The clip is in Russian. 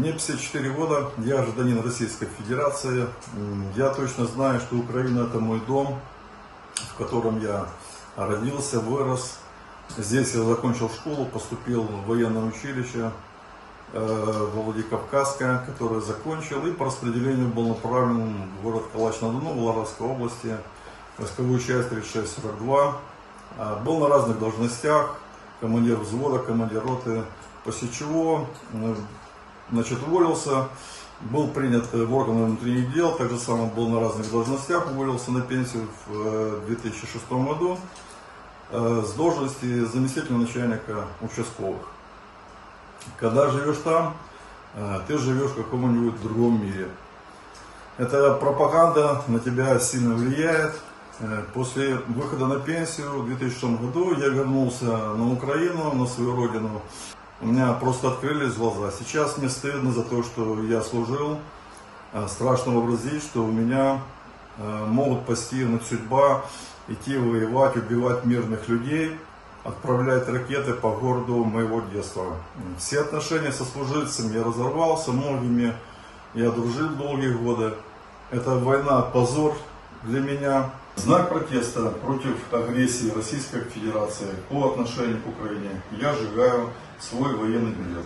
Мне 54 года, я гражданин Российской Федерации. Я точно знаю, что Украина это мой дом, в котором я родился, вырос. Здесь я закончил школу, поступил в военное училище э, во Владикавказское, которое закончил, и по распределению был направлен в город Калач-на-Дону, Вологодской области, войсковую часть 3642. Э, был на разных должностях, командир взвода, командир роты, после чего значит, уволился, был принят в органы внутренних дел, также самое был на разных должностях, уволился на пенсию в 2006 году. Э, с должности заместителя начальника участковых. Когда живешь там, э, ты живешь в каком-нибудь другом мире. Эта пропаганда на тебя сильно влияет. Э, после выхода на пенсию в 2006 году я вернулся на Украину, на свою родину. У меня просто открылись глаза. Сейчас мне стыдно за то, что я служил. Страшно вообразить, что у меня могут постигнуть судьба идти воевать, убивать мирных людей, отправлять ракеты по городу моего детства. Все отношения со служивцами я разорвал, со многими я дружил долгие годы. Это война, позор для меня. Знак протеста против агрессии Российской Федерации по отношению к Украине я сжигаю свой военный билет.